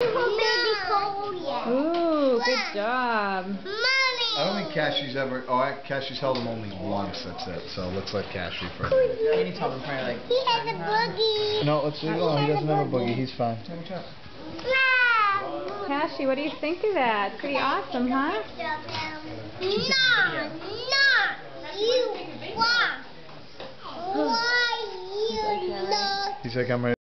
Maybe. Ooh, good job. Money. I don't think Cashie's ever. Oh, I, Cashie's held him only once. That's it. So it looks like Cashie for. Oh, you need to tell probably like. He has a boogie. No, let's leave it alone. He doesn't have a boogie. He's fine. Wow. What do you think of that? Pretty awesome, huh? No, no, you want. Why you not? He's like, I'm ready.